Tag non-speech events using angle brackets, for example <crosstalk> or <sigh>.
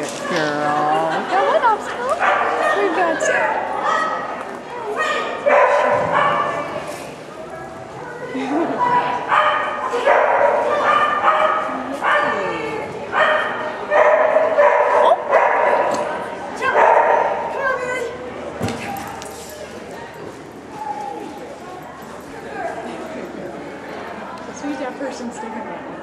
Good girl. Got one obstacle. <laughs> We've got Sweet that person sticking out.